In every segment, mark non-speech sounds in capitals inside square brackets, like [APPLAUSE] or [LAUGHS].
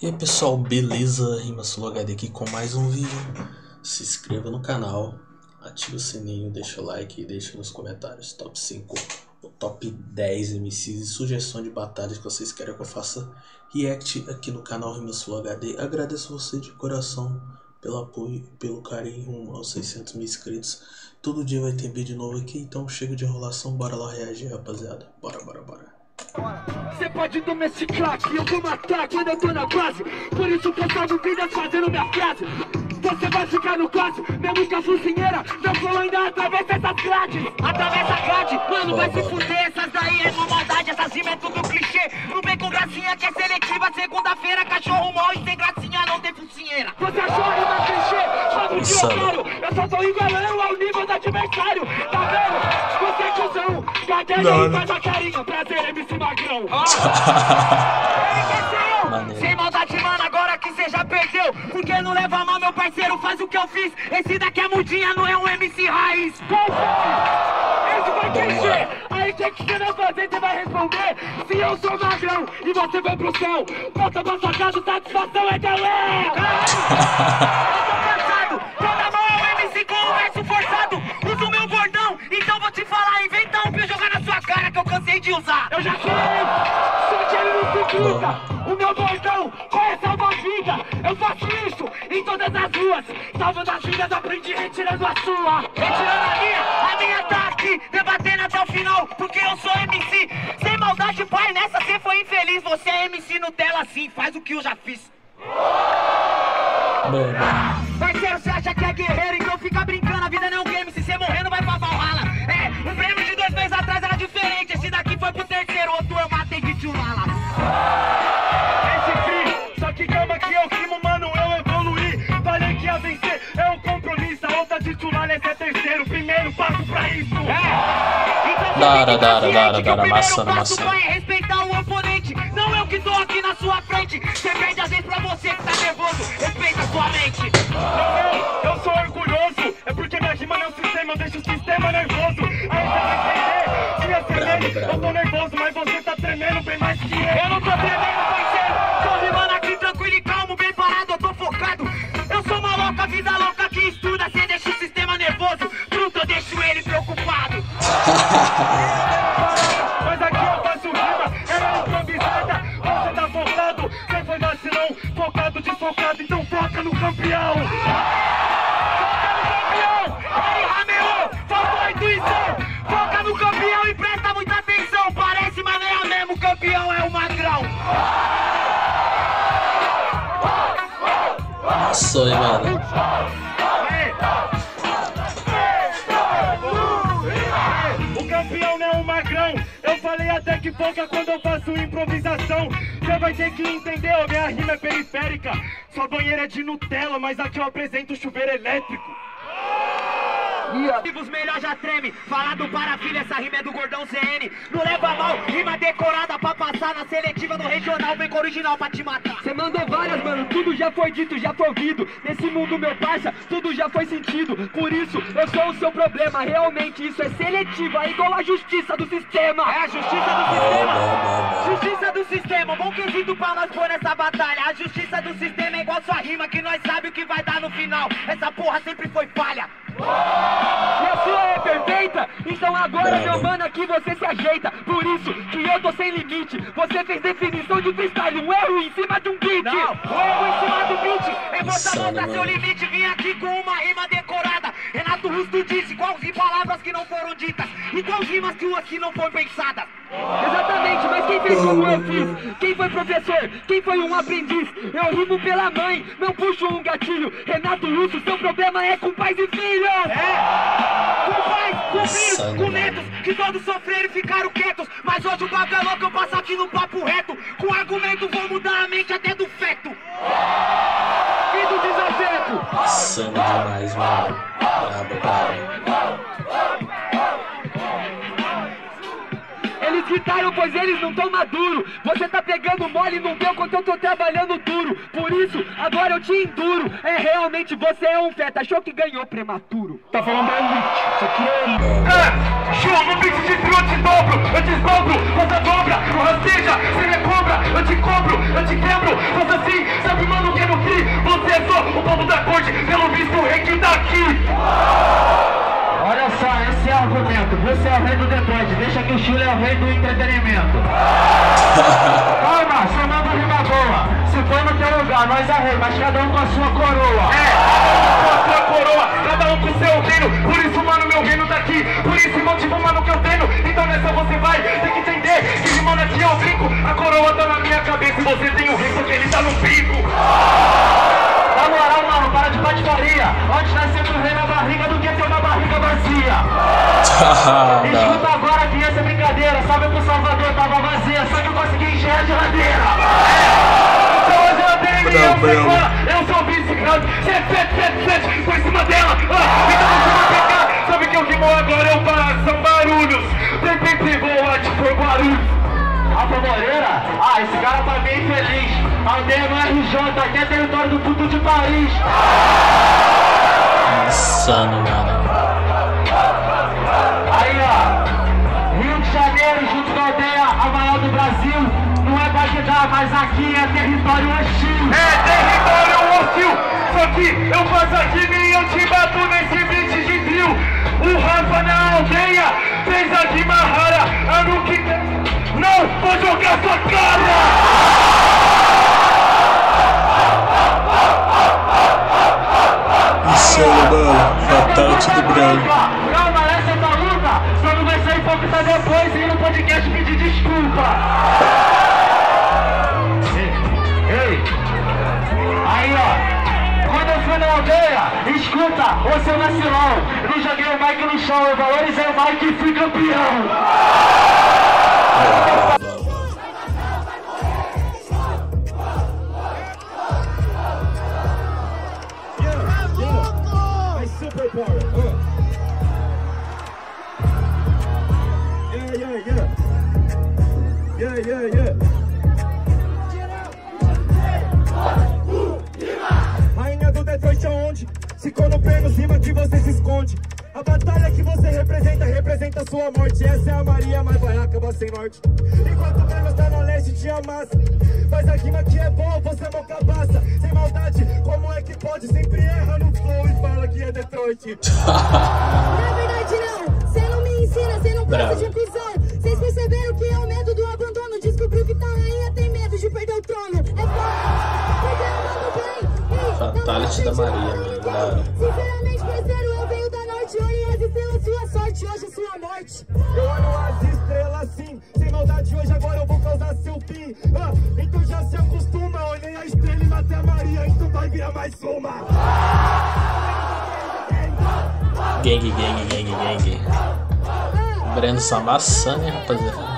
E aí pessoal, beleza? RimaSuloHD aqui com mais um vídeo. Se inscreva no canal, ative o sininho, deixa o like e deixa nos comentários top 5 ou top 10 MCs e sugestão de batalhas que vocês querem que eu faça react aqui no canal RimaSuloHD. Agradeço você de coração pelo apoio pelo carinho aos 600 mil inscritos. Todo dia vai ter vídeo novo aqui, então chega de enrolação, bora lá reagir rapaziada. Bora, bora, bora. Você pode domesticar que eu vou matar quando eu tô na base. Por isso que eu salvo vidas fazendo minha frase. Você vai ficar no quase, mesmo que a focinheira Meu flow ainda atravessa essas grades Atravessa a grade, mano vai se fuder Essas daí é uma maldade, essas rimas é tudo clichê. Não vem com gracinha que é seletiva. Segunda-feira, cachorro mal e sem gracinha não tem focinheira Você achou a rima clichê, chama de otário Eu só tô igualando ao nível do adversário Tá vendo? Você é cuzão, gagueja e faz a carinha Prazer, MC [LAUGHS] Magrão. Sem maldade, mano, agora que cê já perdeu. Porque não leva mal, meu parceiro, faz o que eu fiz. Esse daqui é mudinha, não é um MC raiz. Qual foi? Esse vai crescer Aí o que que cê vai fazer, cê vai responder? Se eu sou magrão e você vai pro céu Volta pra sua casa, satisfação é galera! Eu tô cansado, toda mão é um MC com um verso forçado. Usa o meu bordão, então vou te falar Inventa de usar. Eu já sei, só que ele não se grita o meu bordão é salva-vida Eu faço isso em todas as ruas. Salvando as vidas, aprendi retirando a sua. Retirando a minha, a minha tá aqui Debatendo até o final, porque eu sou MC Sem maldade, pai, nessa cê foi infeliz. Você é MC Nutella sim, faz o que eu já fiz. Bom, Parceiro, cê acha que é guerreiro, então fica da hora. o primeiro Maçã, maçã. vai respeitar o oponente. Não eu que tô aqui na sua frente. Você perde às vezes pra você que tá nervoso. Respeita a sua mente. Mas aqui eu faço rima, ela é improvisada. Você tá focado, você foi vacilão. Focado, desfocado, então foca no campeão. Foca no até que foca quando eu faço improvisação. Você vai ter que entender, ó, minha rima é periférica. Sua banheira é de Nutella, mas aqui eu apresento chuveiro elétrico. Os melhor já treme, falado para filha, essa rima é do gordão CN. Não leva mal, rima decorada pra passar na seletiva do regional, vem com original pra te matar. Você mandou várias, mano, tudo já foi dito, já foi ouvido. Nesse mundo, meu parça, tudo já foi sentido. Por isso, eu sou o seu problema, realmente isso é seletiva, é igual a justiça do sistema. É a justiça do sistema. Justiça do sistema, bom quesito pra nós pôr nessa batalha. A justiça do sistema é igual sua rima, que nós sabe o que vai dar no final. Essa porra sempre foi falha. E a sua é perfeita, então agora Bravo. meu mano aqui você se ajeita. Por isso que eu tô sem limite. Você fez definição de freestyle, um erro em cima de um beat. Não, o erro em cima do beat é você mostrar seu limite. Vim aqui com uma rima decorada. Renato Rusto disse quais palavras que não foram ditas e quais rimas que umas que não foram pensadas. Exatamente, mas quem fez como eu fiz? Quem foi professor? Quem foi um aprendiz? Eu rimo pela mãe, não puxo um gatilho. Renato Russo, seu problema é com pais e filhos. É? Com pais, com filhos, com netos, que todos sofreram e ficaram quietos. Mas hoje o bagulho é louco, eu passo aqui no papo reto. Com argumento vou mudar a mente até do feto. E do desafeto. Insano demais, mano. Brabo, brabo. Eles imitaram, pois eles não tão maduro. Você tá pegando mole, não deu quanto eu tô trabalhando duro. Por isso, agora eu te enduro. É realmente você é um feta, achou que ganhou prematuro. Tá falando da elite, isso aqui é. É, show no beat de trio, eu te dobro, eu te dobro, você dobra, o rasteja, você me cobra, eu te cobro, eu te quebro, você assim, sabe mano que no fim, você é só o povo da corte, pelo visto o rei que tá aqui. Olha só, esse é o argumento. Você é o rei do Detroit, deixa que o Chile é o rei do entretenimento. [LAUGHS] Calma, chamando rima boa. Se for no teu lugar, nós é rei, mas cada um com a sua coroa. É, com a sua coroa, cada um com o seu reino, por isso mano meu reino tá aqui, por isso motivo mano que eu tenho, então nessa você vai ter que entender, que de mano aqui eu brinco, a coroa tá na minha cabeça e você tem o rei porque ele tá no pico. [LAUGHS] Na moral, Escuta agora que essa brincadeira. Sabe que o Salvador tava vazia, só que eu consegui encher a geladeira. Então a geladeira e eu Bravo, sei bravo. qual, eu sou o fete, fete, por cima dela, ah, então você vai pegar, sabe que eu rimo agora, eu faço, são barulhos, tem tempo boa, te for Guarulhos. Rafa Moreira? Ah, esse cara tá bem feliz. Aldeia no RJ, aqui é território do puto de Paris. Insano, mano. Aí, ó. Rio de Janeiro, junto com a aldeia, a maior do Brasil. Não é Bagdá, mas aqui é território hostil. É território hostil, só que eu faço aqui e eu te bato nesse beat de trio. O Rafa na aldeia fez a de Mahara, ano que. Não, vou jogar sua cara! Insano, mano. Fatality do branco. Depois e no podcast pedir desculpa. Ei, ei. Aí, ó. Quando eu fui na aldeia, escuta, ô seu vacilão. Não joguei o Mike no chão, eu valorizei o Mike e fui campeão. My superpower. Yeah. Yeah, yeah. Rainha do Detroit aonde? Se quando pego cima que você se esconde. A batalha que você representa, representa sua morte. Essa é a Maria, mas vai acabar sem norte. Enquanto o Grêmio está na leste, te amassa. Faz a rima que é boa, você não cabaça. Sem maldade, como é que pode? Sempre erra no flow e fala que é Detroit. [LAUGHS] Na verdade não, cê não me ensina, cê não gosta de acusar. Vocês perceberam que é o não da Maria, mano, da hora. Sinceramente, parceiro, eu venho da norte. As estrelas, sua sorte, hoje é sua morte. Eu ando as estrelas sim, sem maldade hoje agora eu vou causar seu fim. Ah, então já se acostuma, olhei a estrela e matei a Maria, então vai virar mais uma. Gang, gang, gang, gang. Breno só amassando, hein, rapaziada.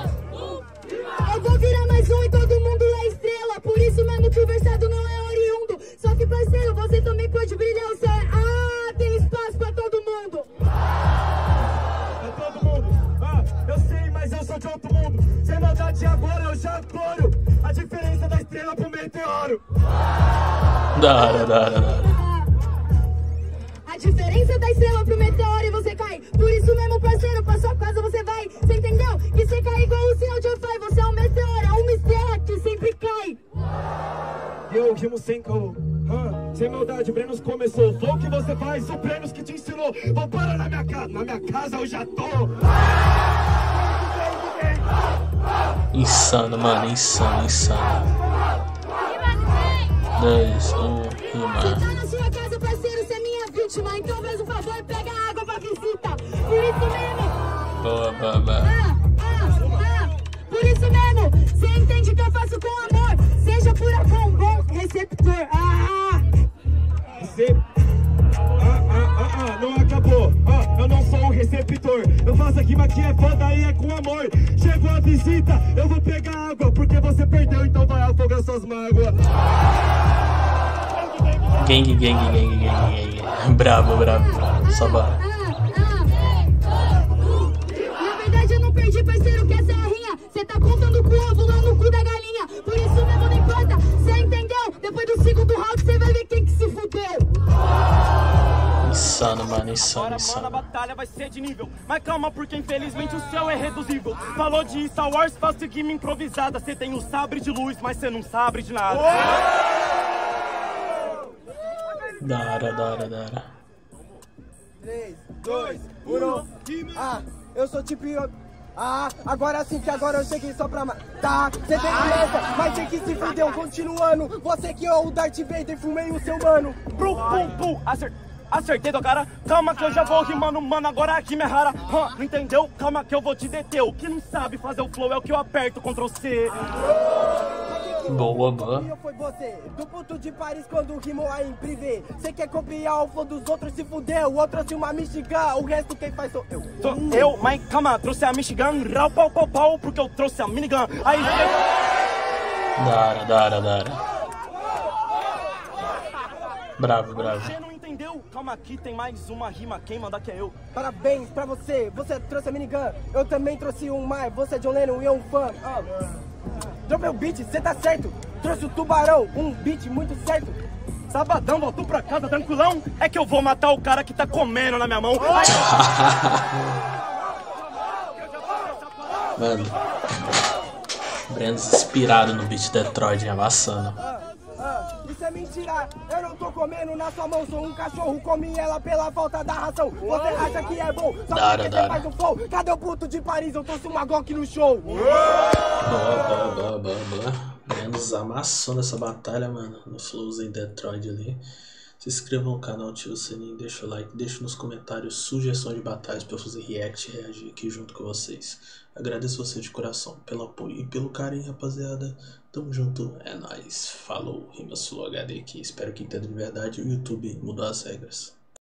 Meteoro. Da hora, da hora, da hora. A diferença da estrela pro meteoro e você cai. Por isso mesmo, parceiro, pra sua casa você vai. Você entendeu? Que você cai igual o sinal de Wi-Fi. Você é um meteoro, é uma estrela que sempre cai. E eu rimo sem caô. Ah, sem maldade, o Brenos começou. O flow que você faz, o Brenos que te ensinou. Vou parar na minha casa, na minha casa eu já tô. Insano, mano, insano, insano. Dois, um, Você rima. tá na sua casa, parceiro, você é minha vítima. Então faz um favor e pega água pra visita. Por isso mesmo. Boa, boa, boa. Ah, ah, ah. Por isso mesmo, você entende que eu faço com amor. Seja pura com bom receptor. Ah, receptor. Eu faço a rima que é foda e é com amor. Chegou a visita, eu vou pegar água. Porque você perdeu, então vai afogar suas mágoas. Gang, gang, gang, gang, gang. Brabo, brabo, brabo. Só bora. Insano, mano, insano, Agora, mano, a batalha vai ser de nível. Mas calma, porque infelizmente o céu é reduzível. Falou de Star Wars, faço game improvisada. Cê tem o sabre de luz, mas cê não sabe de nada. Da hora, da hora, da hora. 3, 2, 1. Ah, eu sou tipo. Ah, agora sim que agora eu cheguei só pra matar. Cê tem criança, mas tem que se fudeu. Continuando, você que é o Darth Vader, fumei o seu mano. Pum, pum, pum. Acer... Acertei do cara. Calma que eu já vou rimando, mano. Agora aqui me rara. Hã, não entendeu? Calma que eu vou te deter. O que não sabe fazer o flow é o que eu aperto Ctrl C. Boa, boa. E foi você, do ponto de Paris quando rimou aí em privê. Cê quer copiar o flow dos outros, se fudeu. O outro trouxe uma Michigan, o resto quem faz sou eu. Sou eu, mas calma, trouxe a Michigan, rau, pau, pau, pau, porque eu trouxe a minigun. Aí, Da hora, da hora, da hora. Bravo, bravo. Calma aqui, tem mais uma rima, quem mandar que é eu. Parabéns pra você, você trouxe a minigun. Eu também trouxe um mais, você é John Lennon e eu um fã. Ah. Dropei o beat, cê tá certo. Trouxe o tubarão, um beat muito certo. Sabadão, voltou pra casa tranquilão. É que eu vou matar o cara que tá comendo na minha mão. [LAUGHS] Mano. Brandos inspirado no beat Detroit, amassando. É mentira, eu não tô comendo na sua mão, sou um cachorro, comi ela pela falta da ração. Você acha que é bom, só Da hora, porque da você faz o flow. Cadê o puto de Paris? Eu trouxe uma Glock no show. Brandos amassou nessa batalha, mano. No Flows em Detroit ali. Se inscreva no canal, ativa o sininho, deixa o like, deixa nos comentários sugestões de batalhas pra eu fazer react e reagir aqui junto com vocês. Agradeço você de coração pelo apoio e pelo carinho, rapaziada. Tamo junto, é nóis. Falou, Rima Sul HD aqui. Espero que entenda de verdade. O YouTube mudou as regras.